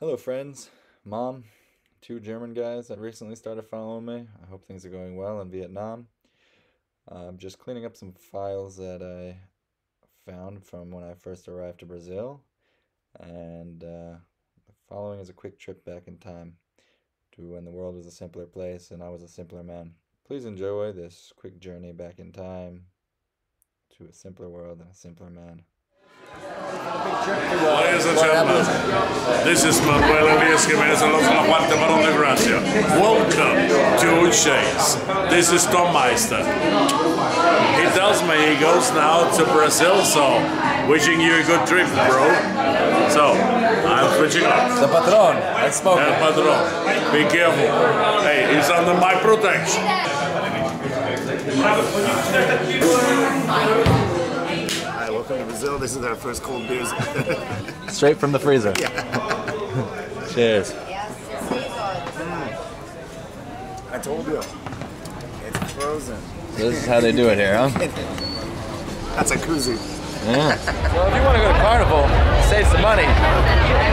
Hello, friends, mom, two German guys that recently started following me. I hope things are going well in Vietnam. I'm just cleaning up some files that I found from when I first arrived to Brazil. And uh, the following is a quick trip back in time to when the world was a simpler place and I was a simpler man. Please enjoy this quick journey back in time to a simpler world and a simpler man. Gentlemen, this is Manuel Elias Jimenez Alonso La Cuarta Barón de Gracia. Welcome to Chase. This is Tom Meister. He tells me he goes now to Brazil, so wishing you a good trip, bro. So, I'm switching off. The patron, let's smoke. patron, be careful. Hey, he's under my protection. Hi, welcome to Brazil. This is our first cold beers. Straight from the freezer. Cheers. I told you. It's frozen. This is how they do it here, huh? That's a koozie. Yeah. So if you want to go to Carnival, save some money.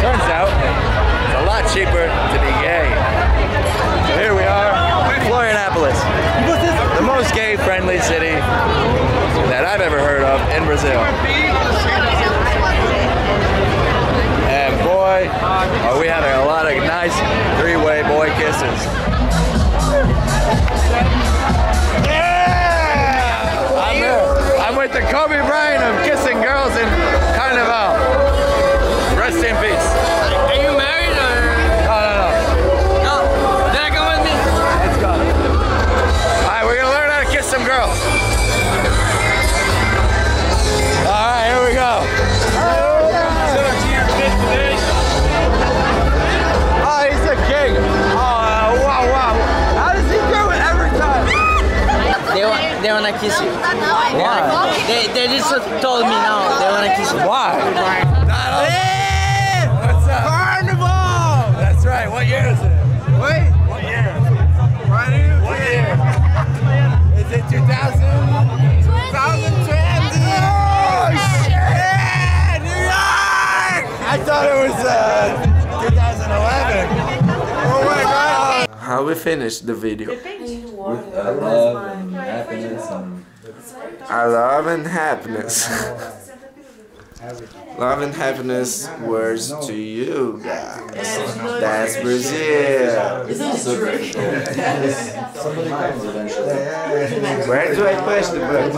Turns out it's a lot cheaper to be gay. So here we are, Florianopolis, the most gay-friendly city that I've ever heard of in Brazil. And boy, are we having a lot of nice three-way boy kisses. Yeah! I'm, I'm with the Kobe Bryant They want, they wanna kiss you. Why? They, they just told me now they wanna kiss you. Why? Hey! What's up? Carnival! That's right. What year is it? Wait. What year? What year? What year? Is it 2000? 2020! Oh, shit! New York! I thought it was uh, 2011. Oh my god! How we finish the video? Love and happiness and I love and happiness. love and happiness words to you guys. That's Brazil. somebody comes eventually. Where do I push the button?